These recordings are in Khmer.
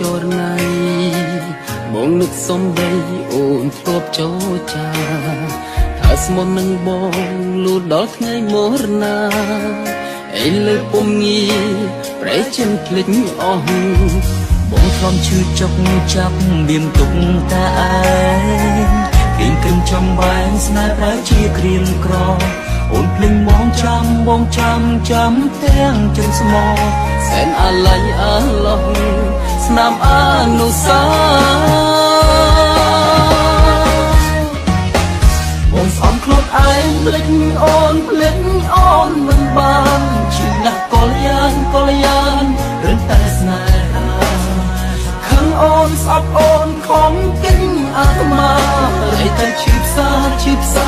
ចរណៃបងនឹកសំដីអូនធ្លាប់ចូលចាថាស្មុំនឹងបងលូដល់ថ្ងៃមរណាអីលើពុំងាប្រែចិនភ្លេចអស់បងធ្លាប់ឈឺចុកចាប់បៀមទុកតាឯងគិញគិនចំបែងស្នេហ៍ប្រែជាក្រៀមក្រអូនភ្លេងមងចាំបងចាំចាំទាំងចិនស្មោ សែនអាឡ័យអាឡោះស្នាមអនុសាបងស្អំខ្លួនឯងភ្លេចអូនភ្លេចអូនមិនបានឈឺណាស់កលយានកលយានរឹងតែស្នេហាខឹងអូនស្អប់អូនខំគិញអាត្មារៃតែឈឺផ្សាឈឺផ្សា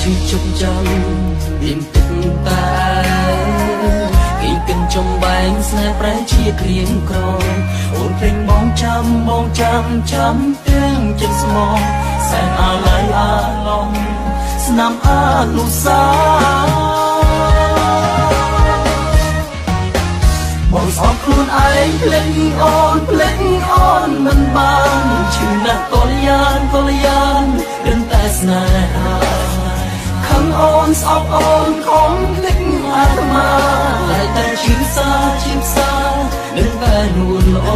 ឈឺជុកចាំរៀមទឹកតែគីកិនចំបែងស្នេហ៍ប្រែជាគ្រៀងក្រអូនភ្លេងបងចាំបងចាំចាំទាំងចិត្តស្មោះសែនអាឡ័យអាឡងស្នាមអនុសាបងស្អប់ខ្លួនឯងភ្លេងអូនភ្លេងអូនមិនបានឈឺណាស់កលយានកលយាន ស្អប់អូនខំភ្លេចអាត្មាតែតែឈឺសាឈឺសានឹងតែនួនល្អ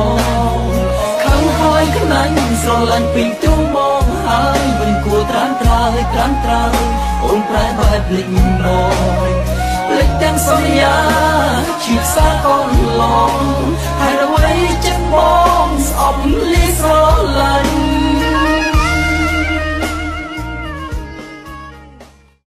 ខំហើយខ្លាញ់ស្រឡាញ់ពីទូមកហើយមិនគួរត្រាំត្រើយត្រាំត្រើយអូនប្រែបែបភ្លេចមកភ្លេចទាំងសន្យាឈឺសាកូនឡង